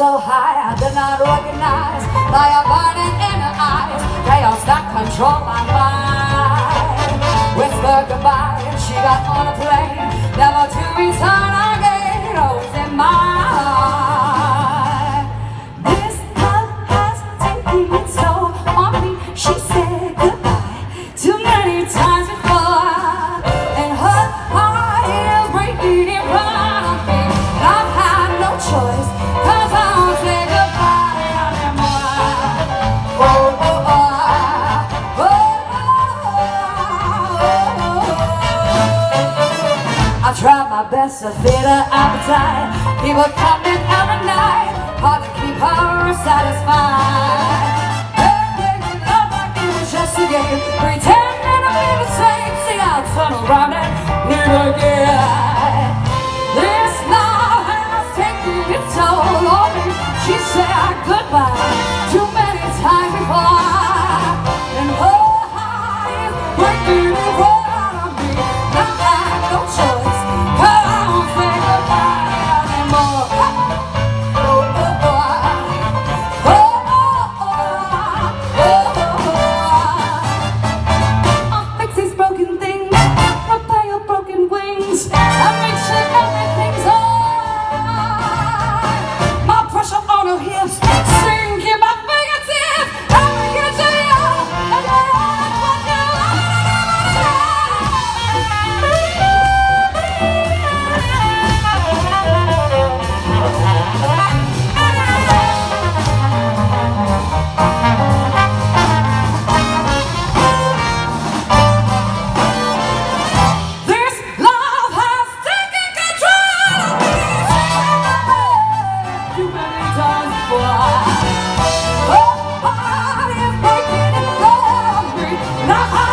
so high I did not recognize. By a burning inner eyes Chaos that control my mind. Whisper goodbye and she got on a plane Never to return. Try my best to feed her appetite. People coming out at night. Hard to keep her satisfied. Making love like it was game, Pretending I'm in the same. See, I'll turn around and leave again Not